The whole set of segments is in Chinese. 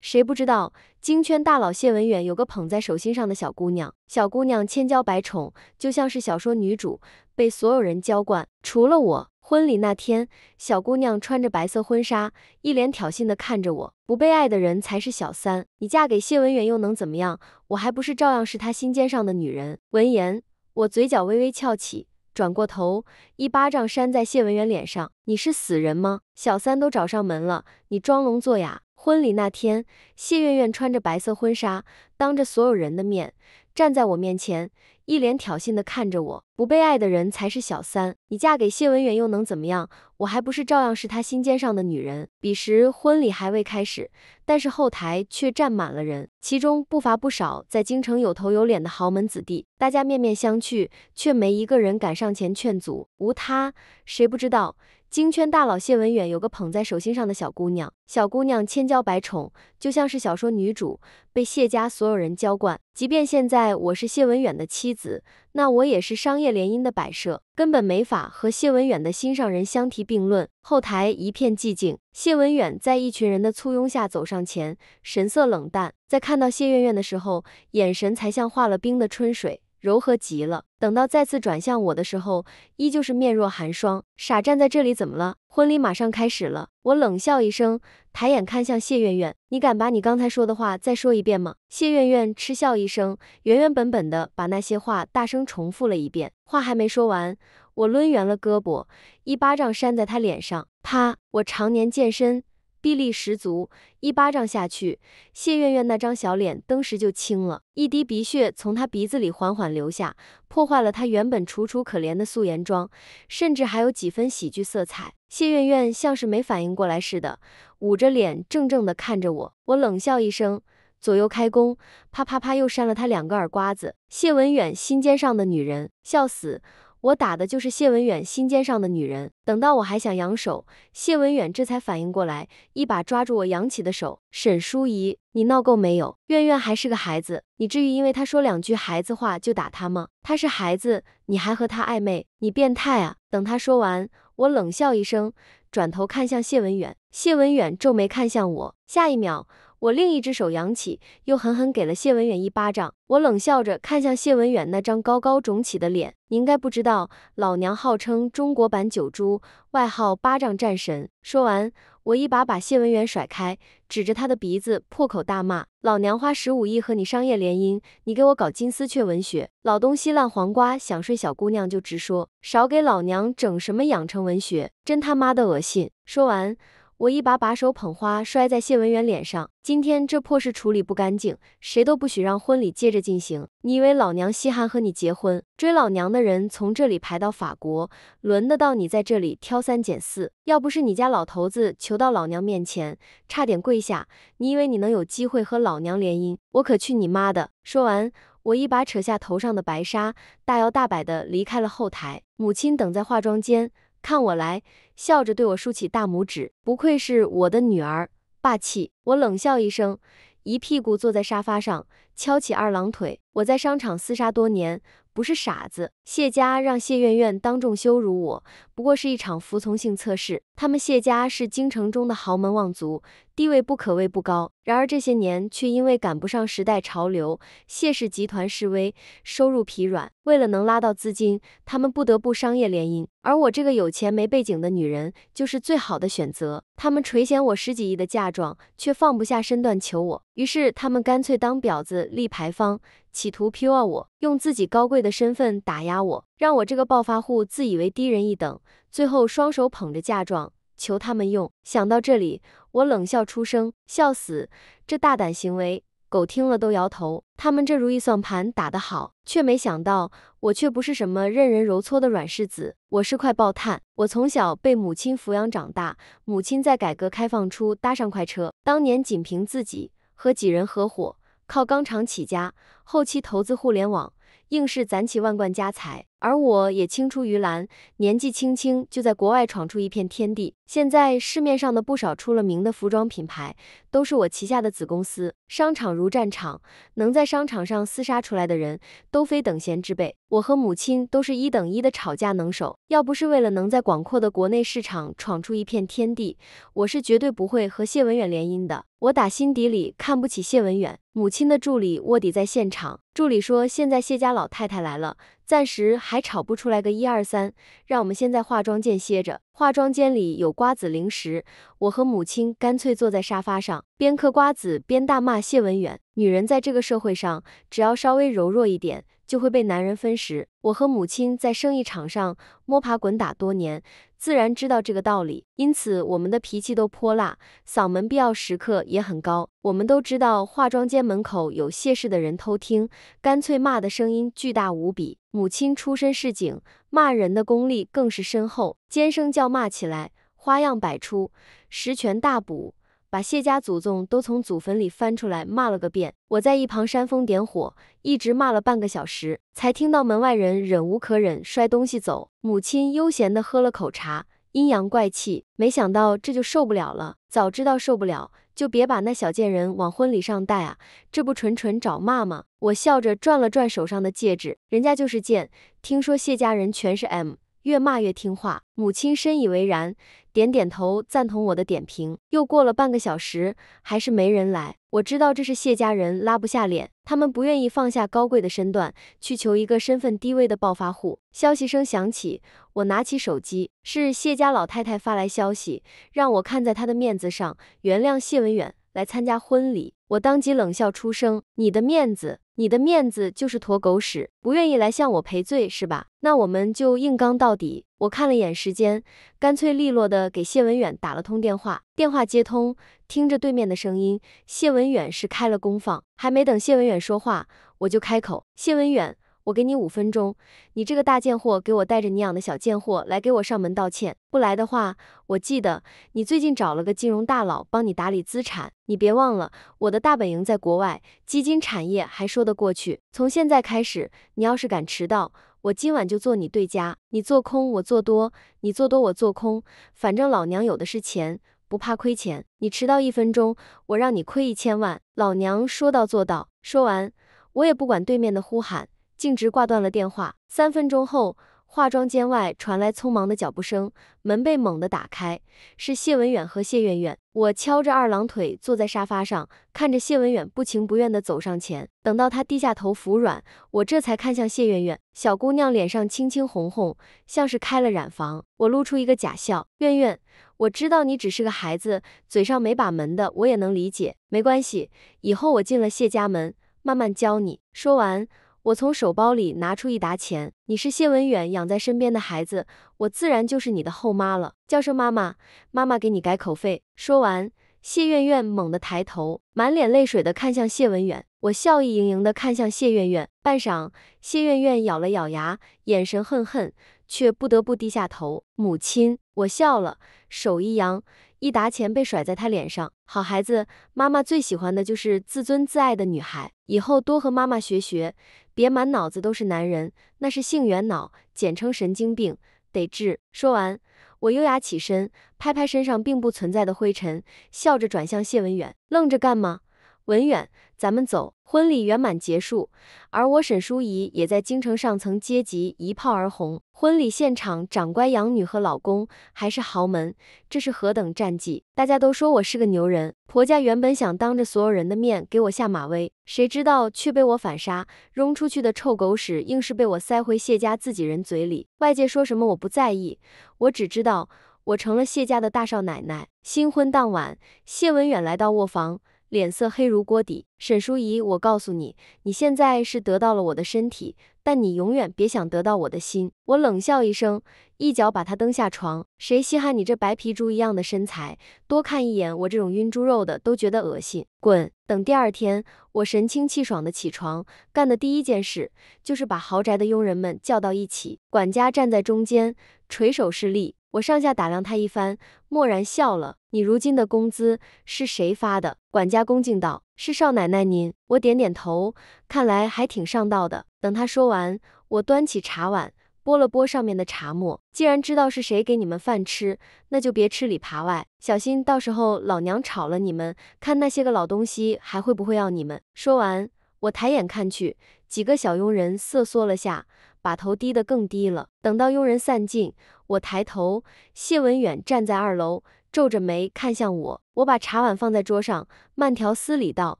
谁不知道京圈大佬谢文远有个捧在手心上的小姑娘？小姑娘千娇百宠，就像是小说女主，被所有人娇惯，除了我。婚礼那天，小姑娘穿着白色婚纱，一脸挑衅地看着我。不被爱的人才是小三，你嫁给谢文远又能怎么样？我还不是照样是他心尖上的女人。闻言，我嘴角微微翘起，转过头，一巴掌扇在谢文远脸上。你是死人吗？小三都找上门了，你装聋作哑？婚礼那天，谢苑苑穿着白色婚纱，当着所有人的面站在我面前。一脸挑衅地看着我，不被爱的人才是小三。你嫁给谢文远又能怎么样？我还不是照样是他心尖上的女人。彼时婚礼还未开始，但是后台却站满了人，其中不乏不少在京城有头有脸的豪门子弟。大家面面相觑，却没一个人敢上前劝阻。无他，谁不知道？京圈大佬谢文远有个捧在手心上的小姑娘，小姑娘千娇百宠，就像是小说女主，被谢家所有人娇惯。即便现在我是谢文远的妻子，那我也是商业联姻的摆设，根本没法和谢文远的心上人相提并论。后台一片寂静，谢文远在一群人的簇拥下走上前，神色冷淡，在看到谢苑苑的时候，眼神才像化了冰的春水。柔和极了。等到再次转向我的时候，依旧是面若寒霜，傻站在这里，怎么了？婚礼马上开始了。我冷笑一声，抬眼看向谢苑苑，你敢把你刚才说的话再说一遍吗？谢苑苑嗤笑一声，原原本本的把那些话大声重复了一遍。话还没说完，我抡圆了胳膊，一巴掌扇在他脸上。啪！我常年健身。臂力十足，一巴掌下去，谢苑苑那张小脸登时就青了，一滴鼻血从她鼻子里缓缓流下，破坏了她原本楚楚可怜的素颜妆，甚至还有几分喜剧色彩。谢苑苑像是没反应过来似的，捂着脸怔怔地看着我。我冷笑一声，左右开弓，啪啪啪又扇了她两个耳刮子。谢文远心尖上的女人，笑死！我打的就是谢文远心尖上的女人。等到我还想扬手，谢文远这才反应过来，一把抓住我扬起的手。沈淑仪，你闹够没有？苑苑还是个孩子，你至于因为他说两句孩子话就打他吗？他是孩子，你还和他暧昧，你变态啊！等他说完，我冷笑一声，转头看向谢文远。谢文远皱眉看向我，下一秒。我另一只手扬起，又狠狠给了谢文远一巴掌。我冷笑着看向谢文远那张高高肿起的脸，你应该不知道，老娘号称中国版九珠，外号巴掌战神。说完，我一把把谢文远甩开，指着他的鼻子破口大骂：老娘花十五亿和你商业联姻，你给我搞金丝雀文学，老东西烂黄瓜，想睡小姑娘就直说，少给老娘整什么养成文学，真他妈的恶心！说完。我一把把手捧花摔在谢文元脸上，今天这破事处理不干净，谁都不许让婚礼接着进行。你以为老娘稀罕和你结婚？追老娘的人从这里排到法国，轮得到你在这里挑三拣四？要不是你家老头子求到老娘面前，差点跪下，你以为你能有机会和老娘联姻？我可去你妈的！说完，我一把扯下头上的白纱，大摇大摆的离开了后台。母亲等在化妆间。看我来，笑着对我竖起大拇指，不愧是我的女儿，霸气。我冷笑一声，一屁股坐在沙发上，翘起二郎腿。我在商场厮杀多年。不是傻子，谢家让谢苑苑当众羞辱我，不过是一场服从性测试。他们谢家是京城中的豪门望族，地位不可谓不高。然而这些年却因为赶不上时代潮流，谢氏集团式微，收入疲软。为了能拉到资金，他们不得不商业联姻。而我这个有钱没背景的女人，就是最好的选择。他们垂涎我十几亿的嫁妆，却放不下身段求我，于是他们干脆当婊子立牌坊。企图 PUA 我，用自己高贵的身份打压我，让我这个暴发户自以为低人一等，最后双手捧着嫁妆求他们用。想到这里，我冷笑出声，笑死！这大胆行为，狗听了都摇头。他们这如意算盘打得好，却没想到我却不是什么任人揉搓的软柿子，我是块爆炭。我从小被母亲抚养长大，母亲在改革开放初搭上快车，当年仅凭自己和几人合伙。靠钢厂起家，后期投资互联网，硬是攒起万贯家财。而我也青出于蓝，年纪轻轻就在国外闯出一片天地。现在市面上的不少出了名的服装品牌，都是我旗下的子公司。商场如战场，能在商场上厮杀出来的人，都非等闲之辈。我和母亲都是一等一的吵架能手。要不是为了能在广阔的国内市场闯出一片天地，我是绝对不会和谢文远联姻的。我打心底里看不起谢文远。母亲的助理卧底在现场，助理说现在谢家老太太来了，暂时还吵不出来个一二三，让我们先在化妆间歇着。化妆间里有瓜子零食，我和母亲干脆坐在沙发上，边嗑瓜子边大骂谢文远。女人在这个社会上，只要稍微柔弱一点。就会被男人分食。我和母亲在生意场上摸爬滚打多年，自然知道这个道理，因此我们的脾气都泼辣，嗓门必要时刻也很高。我们都知道化妆间门口有谢氏的人偷听，干脆骂的声音巨大无比。母亲出身市井，骂人的功力更是深厚，尖声叫骂起来花样百出，十全大补。把谢家祖宗都从祖坟里翻出来骂了个遍，我在一旁煽风点火，一直骂了半个小时，才听到门外人忍无可忍，摔东西走。母亲悠闲地喝了口茶，阴阳怪气，没想到这就受不了了。早知道受不了，就别把那小贱人往婚礼上带啊，这不纯纯找骂吗？我笑着转了转手上的戒指，人家就是贱。听说谢家人全是 M。越骂越听话，母亲深以为然，点点头赞同我的点评。又过了半个小时，还是没人来。我知道这是谢家人拉不下脸，他们不愿意放下高贵的身段去求一个身份低微的暴发户。消息声响起，我拿起手机，是谢家老太太发来消息，让我看在她的面子上原谅谢文远来参加婚礼。我当即冷笑出声：“你的面子？”你的面子就是坨狗屎，不愿意来向我赔罪是吧？那我们就硬刚到底。我看了眼时间，干脆利落的给谢文远打了通电话。电话接通，听着对面的声音，谢文远是开了功放。还没等谢文远说话，我就开口：谢文远。我给你五分钟，你这个大贱货，给我带着你养的小贱货来给我上门道歉。不来的话，我记得你最近找了个金融大佬帮你打理资产，你别忘了我的大本营在国外，基金产业还说得过去。从现在开始，你要是敢迟到，我今晚就做你对家。你做空，我做多；你做多，我做空。反正老娘有的是钱，不怕亏钱。你迟到一分钟，我让你亏一千万。老娘说到做到。说完，我也不管对面的呼喊。径直挂断了电话。三分钟后，化妆间外传来匆忙的脚步声，门被猛地打开，是谢文远和谢媛媛。我敲着二郎腿坐在沙发上，看着谢文远不情不愿地走上前。等到他低下头服软，我这才看向谢媛媛。小姑娘脸上青青红红，像是开了染房。我露出一个假笑：“媛媛，我知道你只是个孩子，嘴上没把门的，我也能理解。没关系，以后我进了谢家门，慢慢教你。”说完。我从手包里拿出一沓钱，你是谢文远养在身边的孩子，我自然就是你的后妈了。叫声妈妈，妈妈给你改口费。说完，谢苑苑猛地抬头，满脸泪水的看向谢文远。我笑意盈盈的看向谢苑苑，半晌，谢苑苑咬了咬牙，眼神恨恨，却不得不低下头。母亲，我笑了，手一扬。一沓钱被甩在他脸上，好孩子，妈妈最喜欢的就是自尊自爱的女孩，以后多和妈妈学学，别满脑子都是男人，那是性缘脑，简称神经病，得治。说完，我优雅起身，拍拍身上并不存在的灰尘，笑着转向谢文远，愣着干嘛？文远，咱们走。婚礼圆满结束，而我沈淑仪也在京城上层阶级一炮而红。婚礼现场，长官养女和老公还是豪门，这是何等战绩！大家都说我是个牛人。婆家原本想当着所有人的面给我下马威，谁知道却被我反杀，扔出去的臭狗屎硬是被我塞回谢家自己人嘴里。外界说什么我不在意，我只知道我成了谢家的大少奶奶。新婚当晚，谢文远来到卧房。脸色黑如锅底，沈淑仪，我告诉你，你现在是得到了我的身体，但你永远别想得到我的心。我冷笑一声，一脚把他蹬下床。谁稀罕你这白皮猪一样的身材？多看一眼我这种晕猪肉的都觉得恶心，滚！等第二天，我神清气爽的起床，干的第一件事就是把豪宅的佣人们叫到一起，管家站在中间，垂手是立。我上下打量他一番，默然笑了。你如今的工资是谁发的？管家恭敬道：“是少奶奶您。”我点点头，看来还挺上道的。等他说完，我端起茶碗，拨了拨上面的茶沫。既然知道是谁给你们饭吃，那就别吃里扒外，小心到时候老娘炒了你们，看那些个老东西还会不会要你们。说完，我抬眼看去，几个小佣人瑟缩了下，把头低得更低了。等到佣人散尽，我抬头，谢文远站在二楼。皱着眉看向我，我把茶碗放在桌上，慢条斯理道：“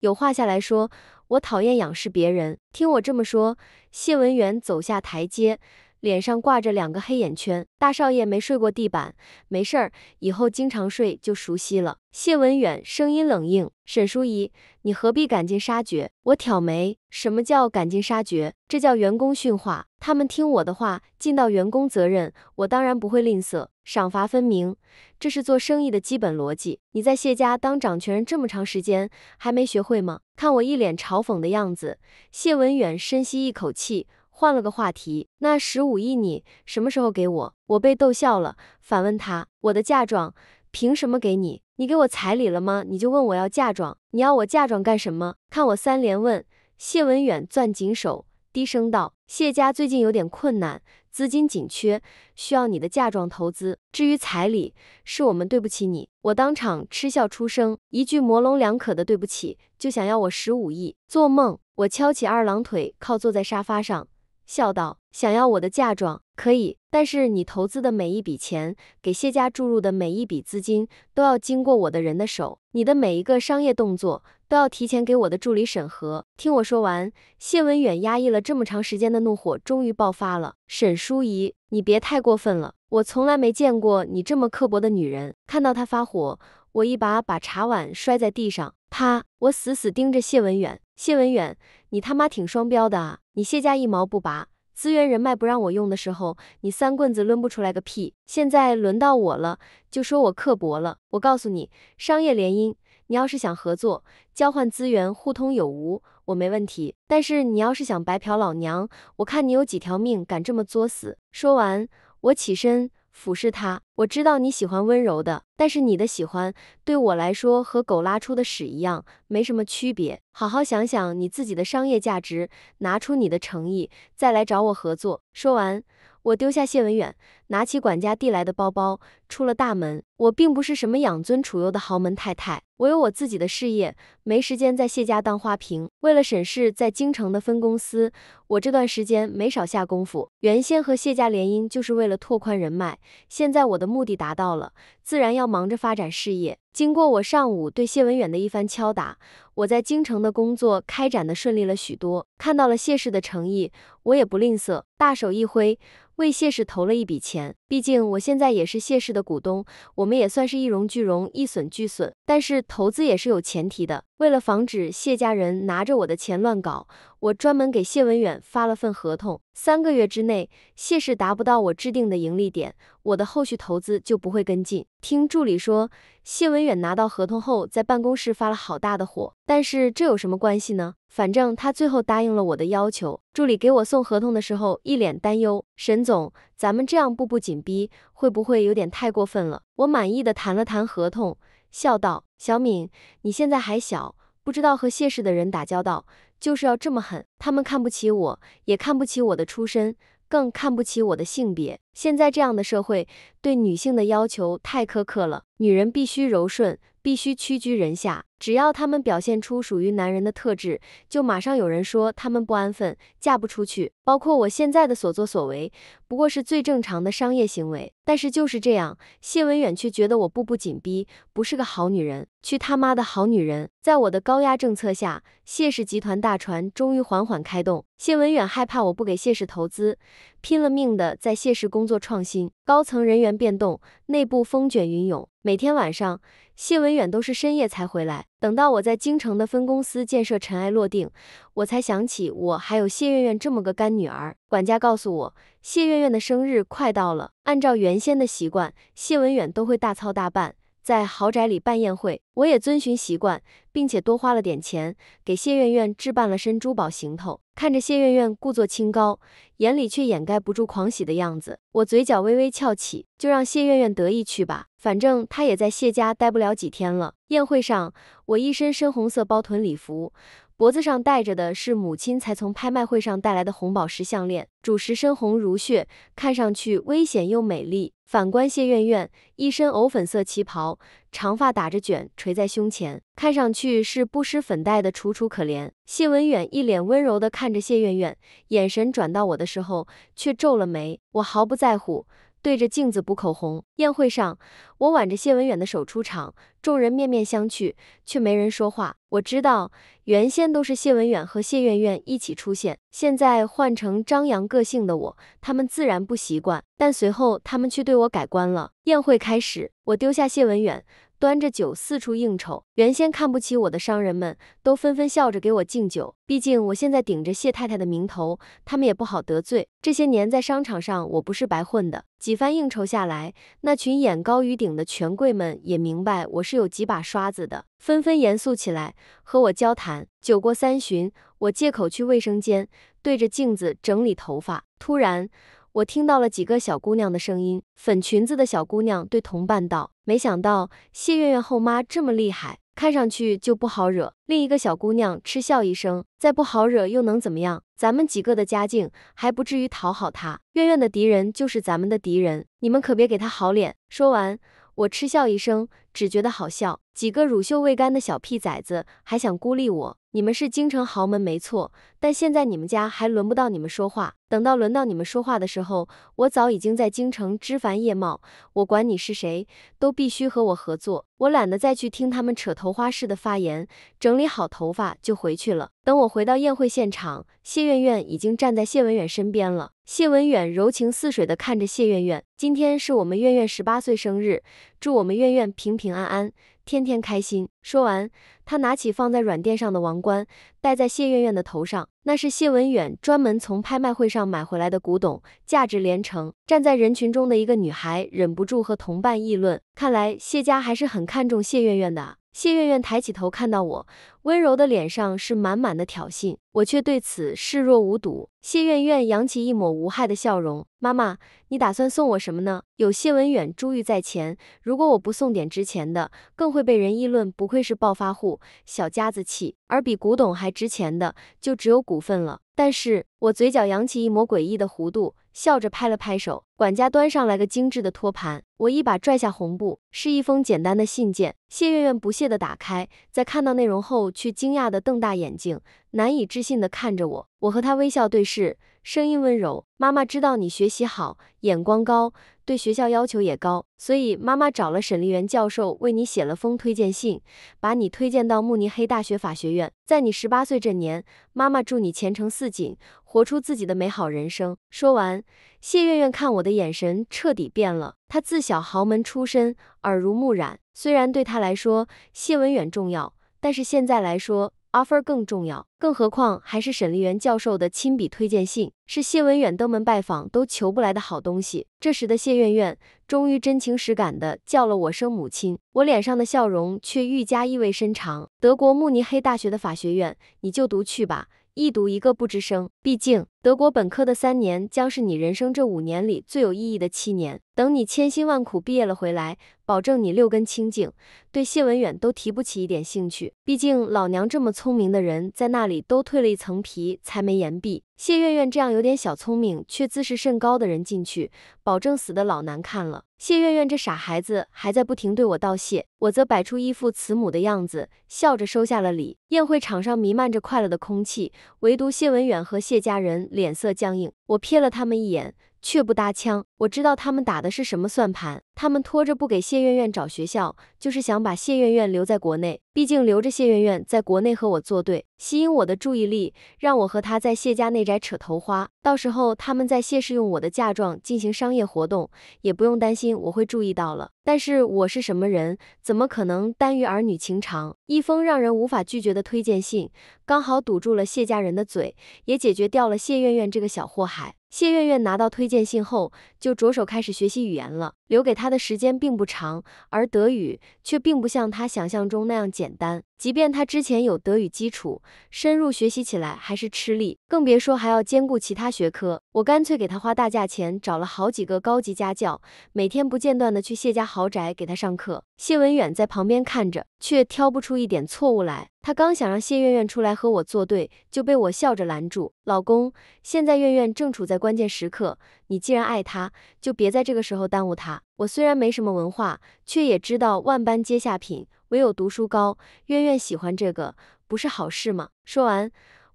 有话下来说，我讨厌仰视别人。”听我这么说，谢文远走下台阶。脸上挂着两个黑眼圈，大少爷没睡过地板，没事儿，以后经常睡就熟悉了。谢文远声音冷硬：“沈淑仪，你何必赶尽杀绝？”我挑眉：“什么叫赶尽杀绝？这叫员工训话。他们听我的话，尽到员工责任，我当然不会吝啬，赏罚分明，这是做生意的基本逻辑。你在谢家当掌权人这么长时间，还没学会吗？”看我一脸嘲讽的样子，谢文远深吸一口气。换了个话题，那十五亿你什么时候给我？我被逗笑了，反问他，我的嫁妆凭什么给你？你给我彩礼了吗？你就问我要嫁妆，你要我嫁妆干什么？看我三连问，谢文远攥紧手，低声道，谢家最近有点困难，资金紧缺，需要你的嫁妆投资。至于彩礼，是我们对不起你。我当场嗤笑出声，一句模棱两可的对不起，就想要我十五亿？做梦！我翘起二郎腿，靠坐在沙发上。笑道：“想要我的嫁妆可以，但是你投资的每一笔钱，给谢家注入的每一笔资金，都要经过我的人的手。你的每一个商业动作，都要提前给我的助理审核。”听我说完，谢文远压抑了这么长时间的怒火终于爆发了：“沈淑仪，你别太过分了，我从来没见过你这么刻薄的女人。”看到他发火，我一把把茶碗摔在地上，啪！我死死盯着谢文远。谢文远，你他妈挺双标的啊！你谢家一毛不拔，资源人脉不让我用的时候，你三棍子抡不出来个屁。现在轮到我了，就说我刻薄了。我告诉你，商业联姻，你要是想合作，交换资源，互通有无，我没问题。但是你要是想白嫖老娘，我看你有几条命敢这么作死。说完，我起身。俯视他，我知道你喜欢温柔的，但是你的喜欢对我来说和狗拉出的屎一样，没什么区别。好好想想你自己的商业价值，拿出你的诚意，再来找我合作。说完。我丢下谢文远，拿起管家递来的包包，出了大门。我并不是什么养尊处优的豪门太太，我有我自己的事业，没时间在谢家当花瓶。为了沈氏在京城的分公司，我这段时间没少下功夫。原先和谢家联姻就是为了拓宽人脉，现在我的目的达到了，自然要忙着发展事业。经过我上午对谢文远的一番敲打，我在京城的工作开展的顺利了许多。看到了谢氏的诚意，我也不吝啬，大手一挥。为谢氏投了一笔钱，毕竟我现在也是谢氏的股东，我们也算是一荣俱荣，一损俱损。但是投资也是有前提的，为了防止谢家人拿着我的钱乱搞，我专门给谢文远发了份合同，三个月之内谢氏达不到我制定的盈利点，我的后续投资就不会跟进。听助理说，谢文远拿到合同后，在办公室发了好大的火，但是这有什么关系呢？反正他最后答应了我的要求。助理给我送合同的时候，一脸担忧：“沈总，咱们这样步步紧逼，会不会有点太过分了？”我满意的谈了谈合同，笑道：“小敏，你现在还小，不知道和谢氏的人打交道，就是要这么狠。他们看不起我，也看不起我的出身，更看不起我的性别。现在这样的社会，对女性的要求太苛刻了，女人必须柔顺。”必须屈居人下，只要他们表现出属于男人的特质，就马上有人说他们不安分，嫁不出去。包括我现在的所作所为，不过是最正常的商业行为。但是就是这样，谢文远却觉得我步步紧逼，不是个好女人。去他妈的好女人！在我的高压政策下，谢氏集团大船终于缓缓开动。谢文远害怕我不给谢氏投资，拼了命的在谢氏工作创新，高层人员变动，内部风卷云涌。每天晚上，谢文远都是深夜才回来。等到我在京城的分公司建设尘埃落定，我才想起我还有谢苑苑这么个干女儿。管家告诉我，谢苑苑的生日快到了，按照原先的习惯，谢文远都会大操大办。在豪宅里办宴会，我也遵循习惯，并且多花了点钱，给谢苑苑置办了身珠宝行头。看着谢苑苑故作清高，眼里却掩盖不住狂喜的样子，我嘴角微微翘起，就让谢苑苑得意去吧，反正她也在谢家待不了几天了。宴会上，我一身深红色包臀礼服，脖子上戴着的是母亲才从拍卖会上带来的红宝石项链，主石深红如血，看上去危险又美丽。反观谢苑苑，一身藕粉色旗袍，长发打着卷垂在胸前，看上去是不施粉黛的楚楚可怜。谢文远一脸温柔地看着谢苑苑，眼神转到我的时候，却皱了眉。我毫不在乎。对着镜子补口红。宴会上，我挽着谢文远的手出场，众人面面相觑，却没人说话。我知道，原先都是谢文远和谢苑苑一起出现，现在换成张扬个性的我，他们自然不习惯。但随后他们却对我改观了。宴会开始，我丢下谢文远。端着酒四处应酬，原先看不起我的商人们都纷纷笑着给我敬酒。毕竟我现在顶着谢太太的名头，他们也不好得罪。这些年在商场上，我不是白混的。几番应酬下来，那群眼高于顶的权贵们也明白我是有几把刷子的，纷纷严肃起来和我交谈。酒过三巡，我借口去卫生间，对着镜子整理头发。突然，我听到了几个小姑娘的声音，粉裙子的小姑娘对同伴道：“没想到谢苑苑后妈这么厉害，看上去就不好惹。”另一个小姑娘嗤笑一声：“再不好惹又能怎么样？咱们几个的家境还不至于讨好她。苑苑的敌人就是咱们的敌人，你们可别给她好脸。”说完，我嗤笑一声，只觉得好笑。几个乳臭未干的小屁崽子还想孤立我？你们是京城豪门没错，但现在你们家还轮不到你们说话。等到轮到你们说话的时候，我早已经在京城枝繁叶茂。我管你是谁，都必须和我合作。我懒得再去听他们扯头花式的发言，整理好头发就回去了。等我回到宴会现场，谢苑苑已经站在谢文远身边了。谢文远柔情似水的看着谢苑苑，今天是我们苑苑十八岁生日，祝我们苑苑平平平安安。天天开心。说完，他拿起放在软垫上的王冠，戴在谢苑苑的头上。那是谢文远专门从拍卖会上买回来的古董，价值连城。站在人群中的一个女孩忍不住和同伴议论：看来谢家还是很看重谢苑苑的。谢苑苑抬起头看到我，温柔的脸上是满满的挑衅，我却对此视若无睹。谢苑苑扬起一抹无害的笑容：“妈妈，你打算送我什么呢？有谢文远珠玉在前，如果我不送点值钱的，更会被人议论不愧是暴发户，小家子气。而比古董还值钱的，就只有股份了。”但是我嘴角扬起一抹诡异的弧度，笑着拍了拍手。管家端上来个精致的托盘，我一把拽下红布，是一封简单的信件。谢月月不屑地打开，在看到内容后，却惊讶地瞪大眼睛，难以置信地看着我。我和他微笑对视，声音温柔：“妈妈知道你学习好，眼光高。”对学校要求也高，所以妈妈找了沈立元教授为你写了封推荐信，把你推荐到慕尼黑大学法学院。在你十八岁这年，妈妈祝你前程似锦，活出自己的美好人生。说完，谢苑苑看我的眼神彻底变了。她自小豪门出身，耳濡目染，虽然对她来说谢文远重要，但是现在来说。Offer 更重要，更何况还是沈立媛教授的亲笔推荐信，是谢文远登门拜访都求不来的好东西。这时的谢苑苑终于真情实感地叫了我声母亲，我脸上的笑容却愈加意味深长。德国慕尼黑大学的法学院，你就读去吧。一读一个不吱声，毕竟德国本科的三年将是你人生这五年里最有意义的七年。等你千辛万苦毕业了回来，保证你六根清净，对谢文远都提不起一点兴趣。毕竟老娘这么聪明的人，在那里都蜕了一层皮才没言毕。谢苑苑这样有点小聪明却自视甚高的人进去，保证死的老难看了。谢苑苑这傻孩子还在不停对我道谢，我则摆出一副慈母的样子，笑着收下了礼。宴会场上弥漫着快乐的空气，唯独谢文远和谢家人脸色僵硬。我瞥了他们一眼。却不搭腔，我知道他们打的是什么算盘。他们拖着不给谢苑苑找学校，就是想把谢苑苑留在国内。毕竟留着谢苑苑在国内和我作对，吸引我的注意力，让我和他在谢家内宅扯头花。到时候他们在谢氏用我的嫁妆进行商业活动，也不用担心我会注意到了。但是我是什么人，怎么可能耽于儿女情长？一封让人无法拒绝的推荐信，刚好堵住了谢家人的嘴，也解决掉了谢苑苑这个小祸害。谢苑苑拿到推荐信后，就着手开始学习语言了。留给他的时间并不长，而德语却并不像他想象中那样简单。即便他之前有德语基础，深入学习起来还是吃力，更别说还要兼顾其他学科。我干脆给他花大价钱找了好几个高级家教，每天不间断的去谢家豪宅给他上课。谢文远在旁边看着，却挑不出一点错误来。他刚想让谢苑苑出来和我作对，就被我笑着拦住。老公，现在苑苑正处在关键时刻，你既然爱她，就别在这个时候耽误她。我虽然没什么文化，却也知道万般皆下品，唯有读书高。苑苑喜欢这个，不是好事吗？说完。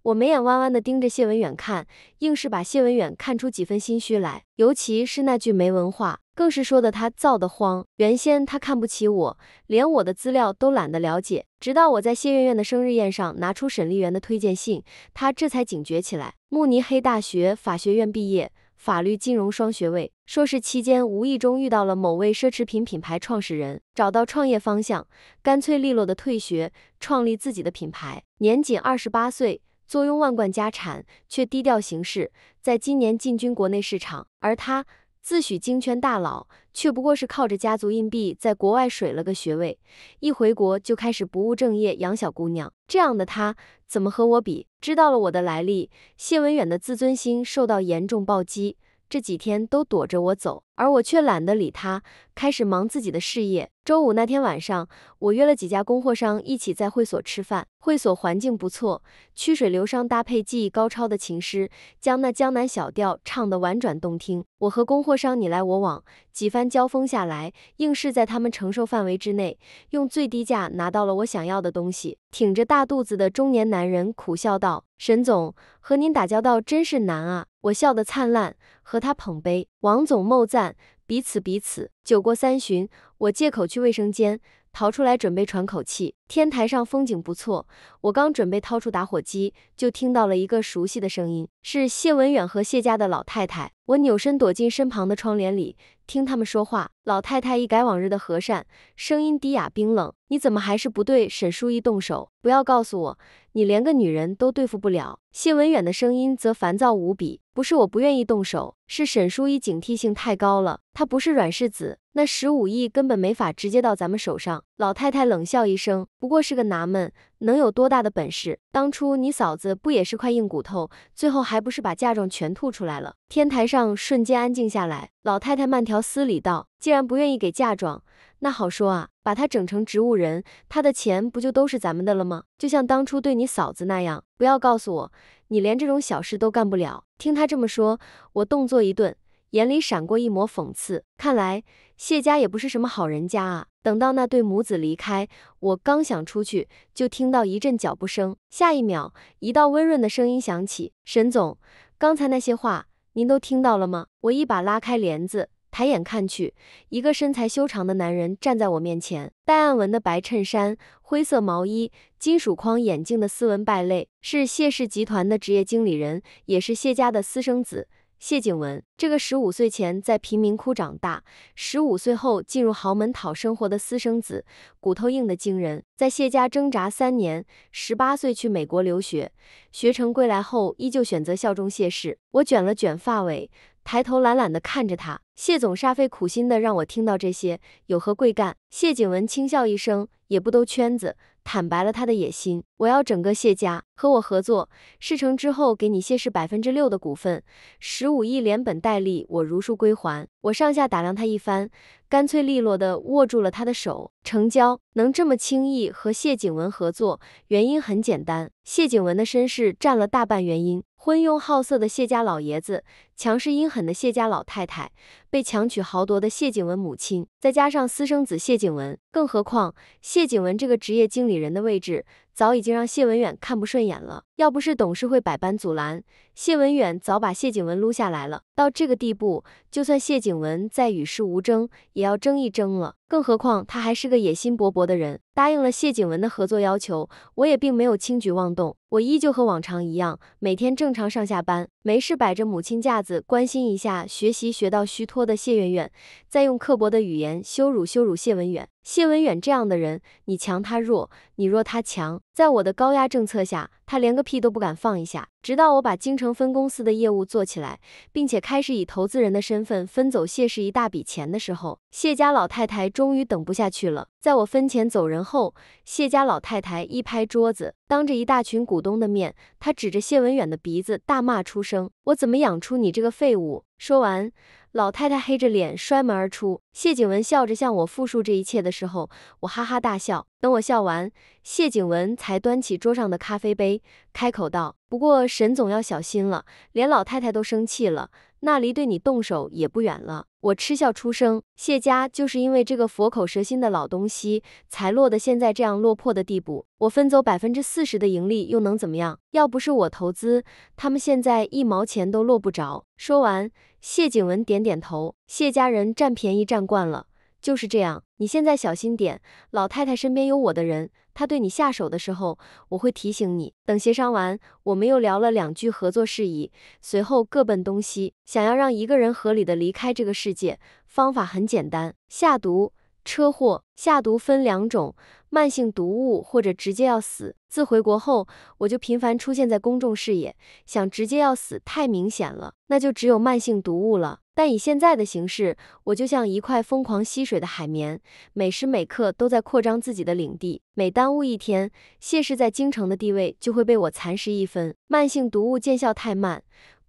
我眉眼弯弯地盯着谢文远看，硬是把谢文远看出几分心虚来。尤其是那句没文化，更是说的他燥得慌。原先他看不起我，连我的资料都懒得了解。直到我在谢苑苑的生日宴上拿出沈丽媛的推荐信，他这才警觉起来。慕尼黑大学法学院毕业，法律金融双学位。硕士期间无意中遇到了某位奢侈品品牌创始人，找到创业方向，干脆利落的退学，创立自己的品牌。年仅二十八岁。坐拥万贯家产，却低调行事，在今年进军国内市场。而他自诩京圈大佬，却不过是靠着家族硬币在国外水了个学位，一回国就开始不务正业养小姑娘。这样的他怎么和我比？知道了我的来历，谢文远的自尊心受到严重暴击。这几天都躲着我走，而我却懒得理他，开始忙自己的事业。周五那天晚上，我约了几家供货商一起在会所吃饭。会所环境不错，曲水流觞搭配技艺高超的琴师，将那江南小调唱得婉转动听。我和供货商你来我往，几番交锋下来，硬是在他们承受范围之内，用最低价拿到了我想要的东西。挺着大肚子的中年男人苦笑道：“沈总，和您打交道真是难啊。”我笑得灿烂，和他捧杯。王总茂赞，彼此彼此。酒过三巡，我借口去卫生间，逃出来准备喘口气。天台上风景不错，我刚准备掏出打火机，就听到了一个熟悉的声音，是谢文远和谢家的老太太。我扭身躲进身旁的窗帘里，听他们说话。老太太一改往日的和善，声音低哑冰冷：“你怎么还是不对沈淑仪动手？不要告诉我，你连个女人都对付不了。”谢文远的声音则烦躁无比：“不是我不愿意动手，是沈淑仪警惕性太高了。她不是软柿子，那十五亿根本没法直接到咱们手上。”老太太冷笑一声：“不过是个拿闷，能有多大的本事？当初你嫂子不也是块硬骨头，最后还不是把嫁妆全吐出来了？”天台上瞬间安静下来。老太太慢条斯理道：“既然不愿意给嫁妆，那好说啊，把她整成植物人，她的钱不就都是咱们的了吗？就像当初对你嫂子那样。不要告诉我，你连这种小事都干不了。”听他这么说，我动作一顿。眼里闪过一抹讽刺，看来谢家也不是什么好人家啊。等到那对母子离开，我刚想出去，就听到一阵脚步声，下一秒，一道温润的声音响起：“沈总，刚才那些话您都听到了吗？”我一把拉开帘子，抬眼看去，一个身材修长的男人站在我面前，带暗纹的白衬衫，灰色毛衣，金属框眼镜的斯文败类，是谢氏集团的职业经理人，也是谢家的私生子。谢景文，这个十五岁前在贫民窟长大，十五岁后进入豪门讨生活的私生子，骨头硬的惊人。在谢家挣扎三年，十八岁去美国留学，学成归来后依旧选择效忠谢氏。我卷了卷发尾，抬头懒懒地看着他。谢总煞费苦心的让我听到这些，有何贵干？谢景文轻笑一声，也不兜圈子。坦白了他的野心，我要整个谢家和我合作，事成之后给你谢氏百分之六的股份，十五亿连本带利，我如数归还。我上下打量他一番，干脆利落的握住了他的手，成交。能这么轻易和谢景文合作，原因很简单，谢景文的身世占了大半原因。昏庸好色的谢家老爷子，强势阴狠的谢家老太太，被强取豪夺的谢景文母亲，再加上私生子谢景文，更何况谢景文这个职业经理人的位置。早已经让谢文远看不顺眼了，要不是董事会百般阻拦，谢文远早把谢景文撸下来了。到这个地步，就算谢景文再与世无争，也要争一争了。更何况他还是个野心勃勃的人，答应了谢景文的合作要求，我也并没有轻举妄动，我依旧和往常一样，每天正常上下班，没事摆着母亲架子，关心一下学习学到虚脱的谢媛媛，再用刻薄的语言羞辱羞辱谢文远。谢文远这样的人，你强他弱，你弱他强，在我的高压政策下，他连个屁都不敢放一下。直到我把京城分公司的业务做起来，并且开始以投资人的身份分走谢氏一大笔钱的时候，谢家老太太终于等不下去了。在我分钱走人后，谢家老太太一拍桌子，当着一大群股东的面，她指着谢文远的鼻子大骂出声：“我怎么养出你这个废物！”说完，老太太黑着脸摔门而出。谢景文笑着向我复述这一切的时候，我哈哈大笑。等我笑完，谢景文才端起桌上的咖啡杯，开口道：“不过沈总要小心了，连老太太都生气了。”那离对你动手也不远了。我嗤笑出声，谢家就是因为这个佛口蛇心的老东西，才落得现在这样落魄的地步。我分走百分之四十的盈利又能怎么样？要不是我投资，他们现在一毛钱都落不着。说完，谢景文点点头，谢家人占便宜占惯了。就是这样，你现在小心点。老太太身边有我的人，她对你下手的时候，我会提醒你。等协商完，我们又聊了两句合作事宜，随后各奔东西。想要让一个人合理的离开这个世界，方法很简单：下毒。车祸下毒分两种，慢性毒物或者直接要死。自回国后，我就频繁出现在公众视野，想直接要死太明显了，那就只有慢性毒物了。但以现在的形势，我就像一块疯狂吸水的海绵，每时每刻都在扩张自己的领地。每耽误一天，谢氏在京城的地位就会被我蚕食一分。慢性毒物见效太慢，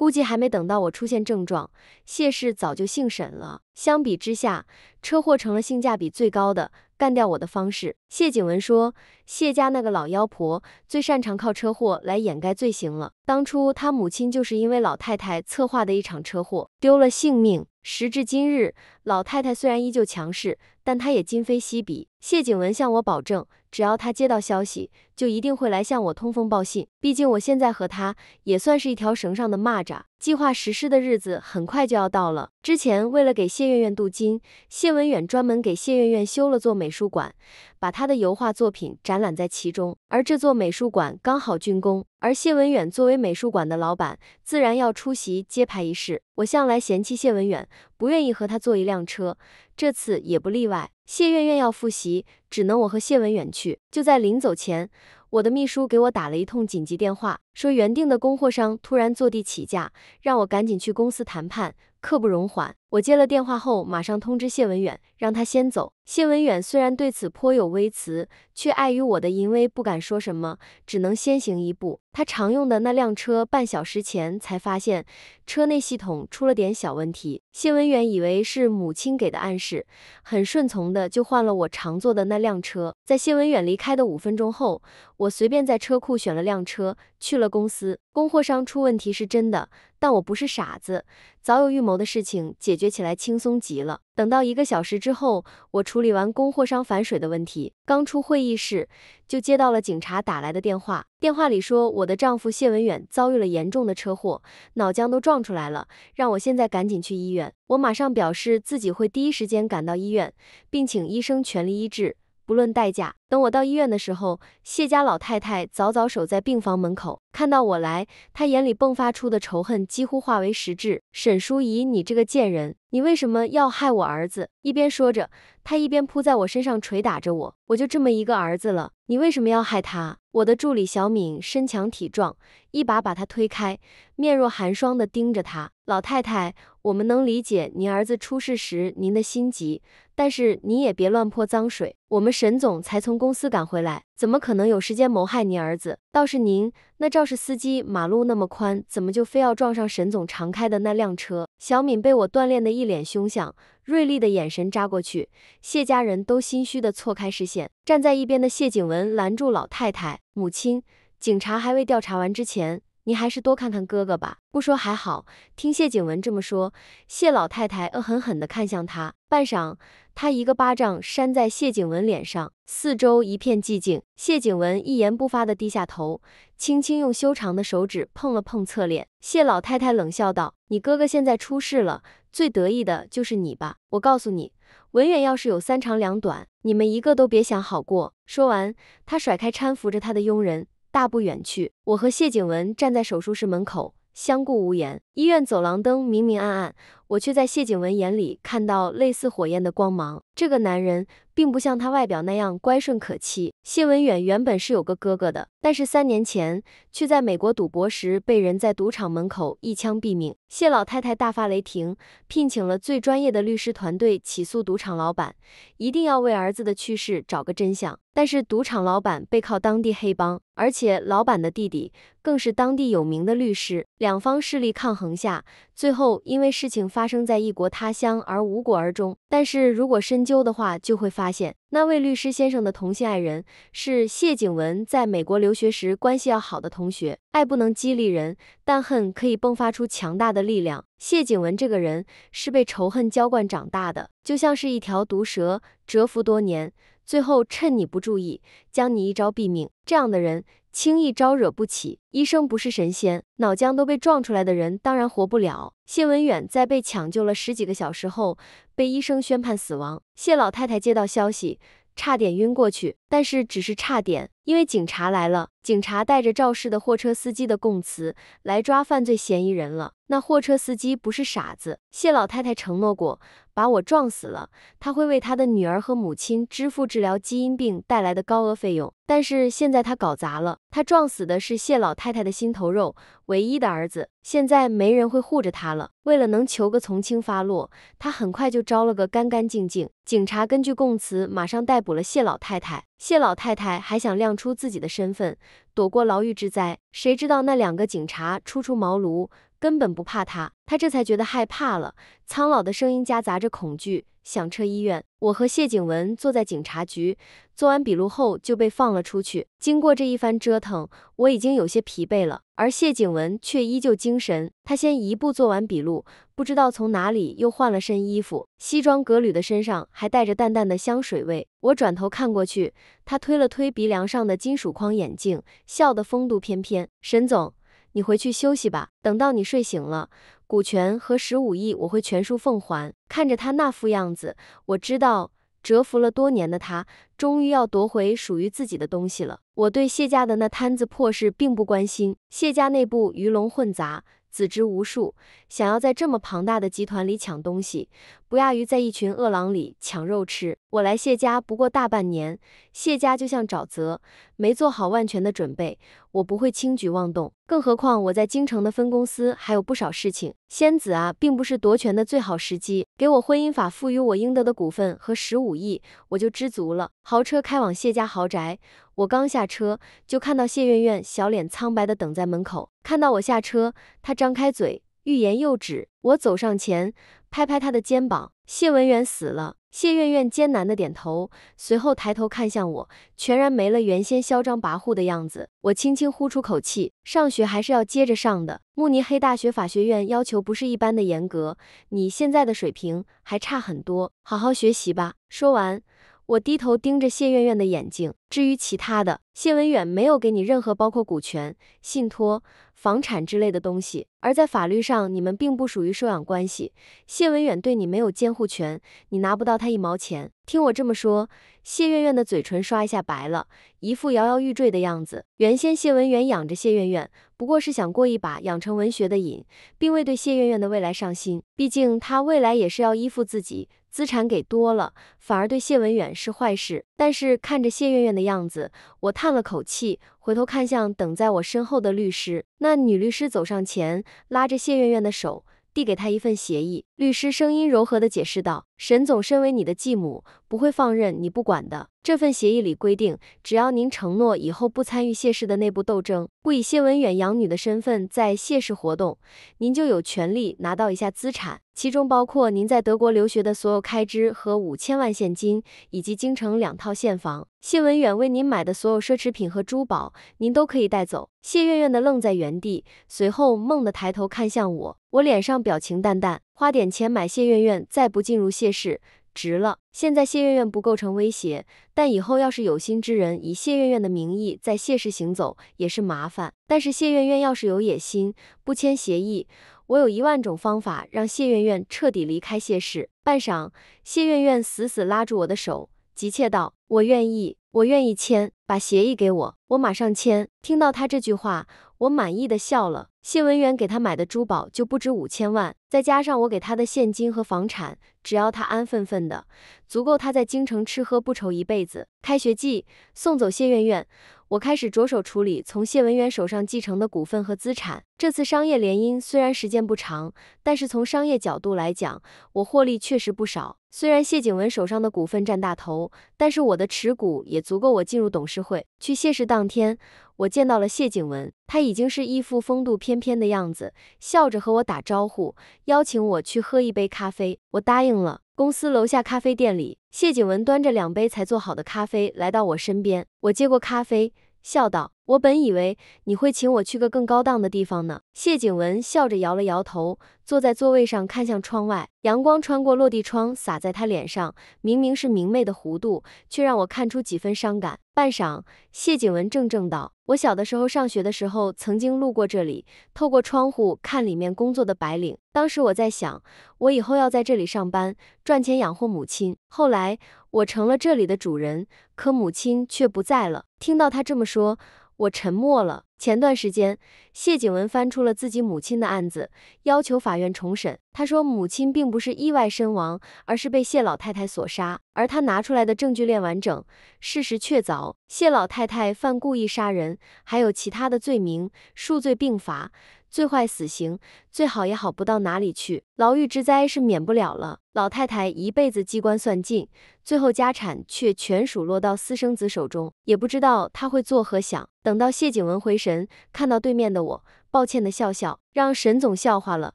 估计还没等到我出现症状，谢氏早就姓沈了。相比之下，车祸成了性价比最高的。干掉我的方式，谢景文说，谢家那个老妖婆最擅长靠车祸来掩盖罪行了。当初他母亲就是因为老太太策划的一场车祸丢了性命。时至今日，老太太虽然依旧强势，但她也今非昔比。谢景文向我保证，只要他接到消息，就一定会来向我通风报信。毕竟我现在和他也算是一条绳上的蚂蚱。计划实施的日子很快就要到了。之前为了给谢苑苑镀金，谢文远专门给谢苑苑修了座美术馆，把他的油画作品展览在其中。而这座美术馆刚好竣工，而谢文远作为美术馆的老板，自然要出席揭牌仪式。我向来嫌弃谢文远，不愿意和他坐一辆车，这次也不例外。谢苑苑要复习，只能我和谢文远去。就在临走前。我的秘书给我打了一通紧急电话，说原定的供货商突然坐地起价，让我赶紧去公司谈判，刻不容缓。我接了电话后，马上通知谢文远，让他先走。谢文远虽然对此颇有微词，却碍于我的淫威，不敢说什么，只能先行一步。他常用的那辆车，半小时前才发现车内系统出了点小问题。谢文远以为是母亲给的暗示，很顺从的就换了我常坐的那辆车。在谢文远离开的五分钟后，我随便在车库选了辆车去了公司。供货商出问题是真的，但我不是傻子，早有预谋的事情解决起来轻松极了。等到一个小时之后，我处理完供货商反水的问题，刚出会议室就接到了警察打来的电话。电话里说我的丈夫谢文远遭遇了严重的车祸，脑浆都撞出来了，让我现在赶紧去医院。我马上表示自己会第一时间赶到医院，并请医生全力医治。不论代价。等我到医院的时候，谢家老太太早早守在病房门口，看到我来，她眼里迸发出的仇恨几乎化为实质。沈淑仪，你这个贱人，你为什么要害我儿子？一边说着，她一边扑在我身上捶打着我。我就这么一个儿子了，你为什么要害他？我的助理小敏身强体壮，一把把他推开，面若寒霜的盯着他。老太太，我们能理解您儿子出事时您的心急，但是您也别乱泼脏水。我们沈总才从公司赶回来，怎么可能有时间谋害您儿子？倒是您那肇事司机，马路那么宽，怎么就非要撞上沈总常开的那辆车？小敏被我锻炼的一脸凶相，锐利的眼神扎过去，谢家人都心虚的错开视线。站在一边的谢景文拦住老太太，母亲，警察还未调查完之前。你还是多看看哥哥吧。不说还好，听谢景文这么说，谢老太太恶狠狠地看向他。半晌，他一个巴掌扇在谢景文脸上，四周一片寂静。谢景文一言不发地低下头，轻轻用修长的手指碰了碰侧脸。谢老太太冷笑道：“你哥哥现在出事了，最得意的就是你吧？我告诉你，文远要是有三长两短，你们一个都别想好过。”说完，他甩开搀扶着他的佣人。大步远去，我和谢景文站在手术室门口，相顾无言。医院走廊灯明明暗暗，我却在谢景文眼里看到类似火焰的光芒。这个男人。并不像他外表那样乖顺可欺。谢文远原本是有个哥哥的，但是三年前却在美国赌博时被人在赌场门口一枪毙命。谢老太太大发雷霆，聘请了最专业的律师团队起诉赌场老板，一定要为儿子的去世找个真相。但是赌场老板背靠当地黑帮，而且老板的弟弟更是当地有名的律师，两方势力抗衡下，最后因为事情发生在异国他乡而无果而终。但是如果深究的话，就会发现那位律师先生的同性爱人是谢景文在美国留学时关系要好的同学。爱不能激励人，但恨可以迸发出强大的力量。谢景文这个人是被仇恨浇灌长大的，就像是一条毒蛇，蛰伏多年。最后趁你不注意，将你一招毙命。这样的人轻易招惹不起。医生不是神仙，脑浆都被撞出来的人当然活不了。谢文远在被抢救了十几个小时后，被医生宣判死亡。谢老太太接到消息。差点晕过去，但是只是差点，因为警察来了。警察带着肇事的货车司机的供词来抓犯罪嫌疑人了。那货车司机不是傻子，谢老太太承诺过，把我撞死了，他会为他的女儿和母亲支付治疗基因病带来的高额费用。但是现在他搞砸了，他撞死的是谢老太太的心头肉，唯一的儿子。现在没人会护着他了。为了能求个从轻发落，他很快就招了个干干净净。警察根据供词，马上逮捕了谢老太太。谢老太太还想亮出自己的身份，躲过牢狱之灾。谁知道那两个警察初出茅庐，根本不怕他。他这才觉得害怕了，苍老的声音夹杂着恐惧。响彻医院，我和谢景文坐在警察局，做完笔录后就被放了出去。经过这一番折腾，我已经有些疲惫了，而谢景文却依旧精神。他先一步做完笔录，不知道从哪里又换了身衣服，西装革履的身上还带着淡淡的香水味。我转头看过去，他推了推鼻梁上的金属框眼镜，笑得风度翩翩。沈总，你回去休息吧，等到你睡醒了。股权和十五亿，我会全数奉还。看着他那副样子，我知道蛰伏了多年的他，终于要夺回属于自己的东西了。我对谢家的那摊子破事并不关心，谢家内部鱼龙混杂。子侄无数，想要在这么庞大的集团里抢东西，不亚于在一群饿狼里抢肉吃。我来谢家不过大半年，谢家就像沼泽，没做好万全的准备，我不会轻举妄动。更何况我在京城的分公司还有不少事情。仙子啊，并不是夺权的最好时机，给我婚姻法赋予我应得的股份和十五亿，我就知足了。豪车开往谢家豪宅，我刚下车就看到谢苑苑小脸苍白的等在门口。看到我下车，她张开嘴，欲言又止。我走上前，拍拍他的肩膀。谢文远死了。谢苑苑艰难的点头，随后抬头看向我，全然没了原先嚣张跋扈的样子。我轻轻呼出口气，上学还是要接着上的。慕尼黑大学法学院要求不是一般的严格，你现在的水平还差很多，好好学习吧。说完。我低头盯着谢苑苑的眼睛。至于其他的，谢文远没有给你任何包括股权、信托、房产之类的东西，而在法律上你们并不属于收养关系。谢文远对你没有监护权，你拿不到他一毛钱。听我这么说，谢苑苑的嘴唇刷一下白了，一副摇摇欲坠的样子。原先谢文远养着谢苑苑，不过是想过一把养成文学的瘾，并未对谢苑苑的未来上心。毕竟他未来也是要依附自己。资产给多了，反而对谢文远是坏事。但是看着谢苑苑的样子，我叹了口气，回头看向等在我身后的律师。那女律师走上前，拉着谢苑苑的手。递给她一份协议，律师声音柔和地解释道：“沈总身为你的继母，不会放任你不管的。这份协议里规定，只要您承诺以后不参与谢氏的内部斗争，不以谢文远养女的身份在谢氏活动，您就有权利拿到一下资产，其中包括您在德国留学的所有开支和五千万现金，以及京城两套现房。谢文远为您买的所有奢侈品和珠宝，您都可以带走。”谢苑苑的愣在原地，随后猛地抬头看向我，我脸上表情淡淡。花点钱买谢苑苑，再不进入谢氏，值了。现在谢苑苑不构成威胁，但以后要是有心之人以谢苑苑的名义在谢氏行走，也是麻烦。但是谢苑苑要是有野心，不签协议，我有一万种方法让谢苑苑彻底离开谢氏。半晌，谢苑苑死死拉住我的手，急切道：“我愿意。”我愿意签，把协议给我，我马上签。听到他这句话，我满意的笑了。谢文远给他买的珠宝就不止五千万，再加上我给他的现金和房产，只要他安分分的，足够他在京城吃喝不愁一辈子。开学季，送走谢苑苑。我开始着手处理从谢文远手上继承的股份和资产。这次商业联姻虽然时间不长，但是从商业角度来讲，我获利确实不少。虽然谢景文手上的股份占大头，但是我的持股也足够我进入董事会。去谢氏当天，我见到了谢景文，他已经是一副风度翩翩的样子，笑着和我打招呼，邀请我去喝一杯咖啡。我答应了。公司楼下咖啡店里，谢景文端着两杯才做好的咖啡来到我身边，我接过咖啡，笑道：“我本以为你会请我去个更高档的地方呢。”谢景文笑着摇了摇头，坐在座位上看向窗外，阳光穿过落地窗洒在他脸上，明明是明媚的弧度，却让我看出几分伤感。半晌，谢景文怔怔道：“我小的时候上学的时候，曾经路过这里，透过窗户看里面工作的白领。当时我在想，我以后要在这里上班，赚钱养活母亲。后来我成了这里的主人，可母亲却不在了。”听到他这么说，我沉默了。前段时间，谢景文翻出了自己母亲的案子，要求法院重审。他说母亲并不是意外身亡，而是被谢老太太所杀。而他拿出来的证据链完整，事实确凿，谢老太太犯故意杀人，还有其他的罪名，数罪并罚。最坏死刑，最好也好不到哪里去，牢狱之灾是免不了了。老太太一辈子机关算尽，最后家产却全数落到私生子手中，也不知道他会作何想。等到谢景文回神，看到对面的我，抱歉的笑笑，让沈总笑话了。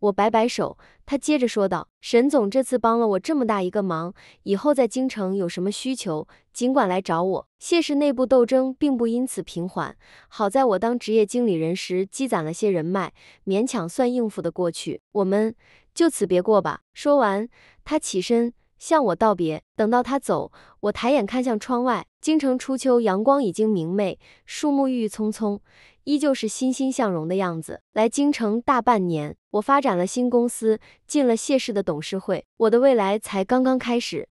我摆摆手，他接着说道：“沈总这次帮了我这么大一个忙，以后在京城有什么需求，尽管来找我。谢氏内部斗争并不因此平缓，好在我当职业经理人时积攒了些人脉，勉强算应付得过去。我们就此别过吧。”说完，他起身。向我道别，等到他走，我抬眼看向窗外，京城初秋，阳光已经明媚，树木郁郁葱葱，依旧是欣欣向荣的样子。来京城大半年，我发展了新公司，进了谢氏的董事会，我的未来才刚刚开始。